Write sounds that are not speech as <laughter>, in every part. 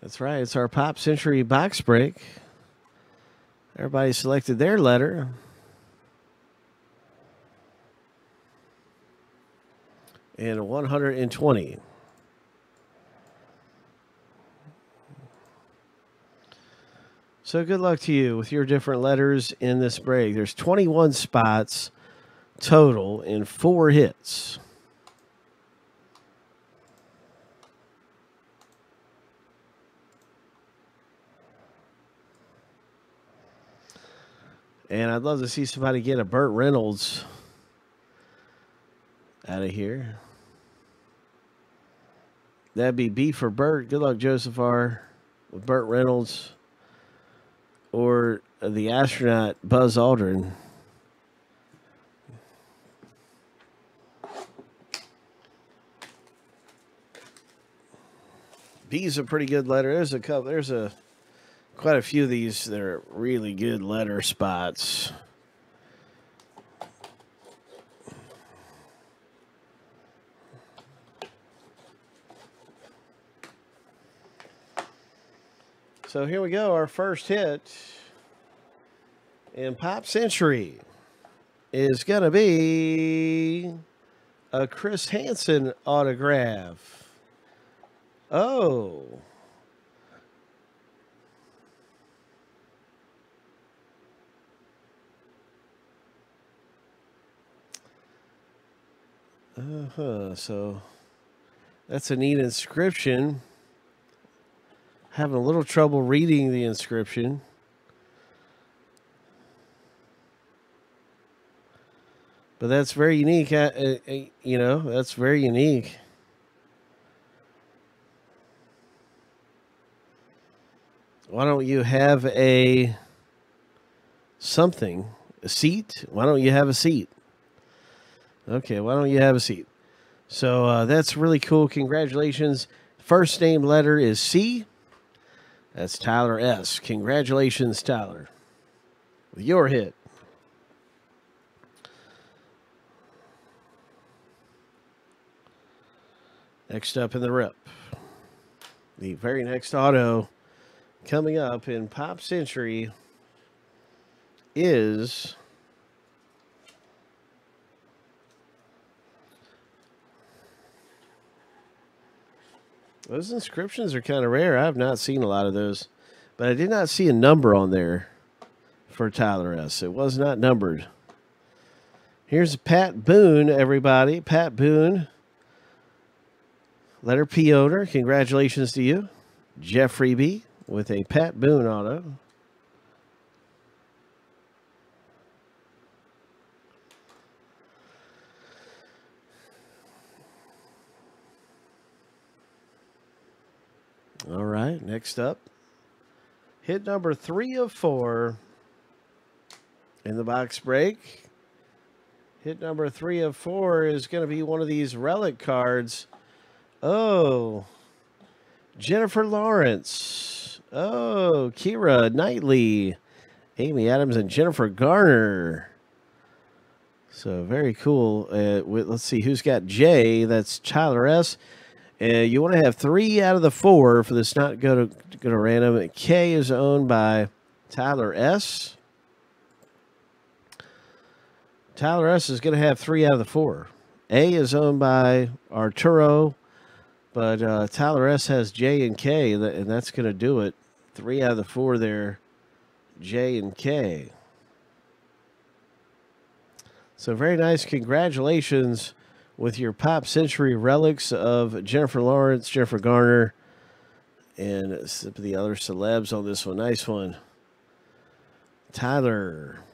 That's right. It's our Pop Century box break. Everybody selected their letter. And 120. So good luck to you with your different letters in this break. There's 21 spots total in four hits. And I'd love to see somebody get a Burt Reynolds out of here. That'd be B for Burt. Good luck, Joseph R. With Burt Reynolds or the astronaut Buzz Aldrin. B's a pretty good letter. There's a couple. There's a quite a few of these that are really good letter spots. So here we go. Our first hit in Pop Century is going to be a Chris Hansen autograph. Oh. Uh huh. So that's a neat inscription. Having a little trouble reading the inscription. But that's very unique. Uh, uh, uh, you know, that's very unique. Why don't you have a something, a seat? Why don't you have a seat? Okay, why don't you have a seat? So uh, that's really cool. Congratulations. First name letter is C. That's Tyler S. Congratulations, Tyler, with your hit. Next up in the rip, the very next auto coming up in Pop Century is Those inscriptions are kind of rare. I have not seen a lot of those, but I did not see a number on there for Tyler S. It was not numbered. Here's Pat Boone, everybody. Pat Boone, letter P owner. Congratulations to you. Jeffrey B with a Pat Boone auto. All right, next up. Hit number three of four in the box break. Hit number three of four is going to be one of these relic cards. Oh, Jennifer Lawrence. Oh, Keira Knightley. Amy Adams and Jennifer Garner. So very cool. Uh, let's see who's got J. That's Tyler S. Uh, you want to have three out of the four for this not go to go to random. K is owned by Tyler S. Tyler S is going to have three out of the four. A is owned by Arturo, but uh, Tyler S has J and K, and that's going to do it. Three out of the four there, J and K. So very nice. Congratulations with your Pop Century relics of Jennifer Lawrence, Jennifer Garner, and some of the other celebs on this one. Nice one. Tyler. <laughs>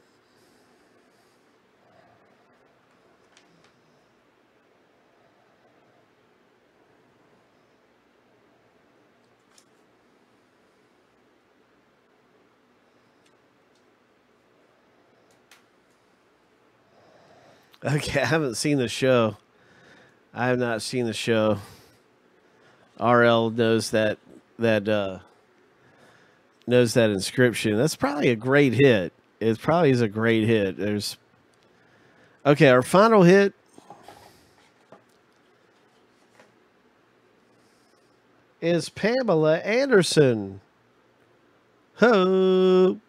Okay, I haven't seen the show. I have not seen the show. RL knows that that uh, knows that inscription. That's probably a great hit. It probably is a great hit. There's okay. Our final hit. is Pamela Anderson. Ho!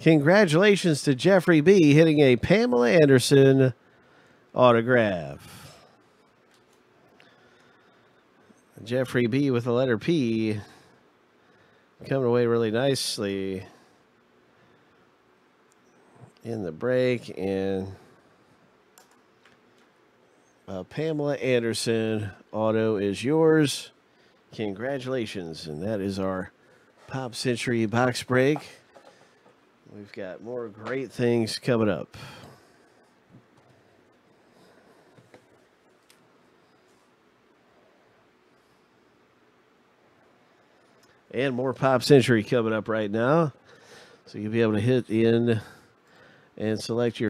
Congratulations to Jeffrey B. hitting a Pamela Anderson autograph. Jeffrey B. with the letter P coming away really nicely in the break and uh, Pamela Anderson auto is yours. Congratulations. And that is our Pop Century box break. We've got more great things coming up. And more Pop Century coming up right now. So you'll be able to hit in and select your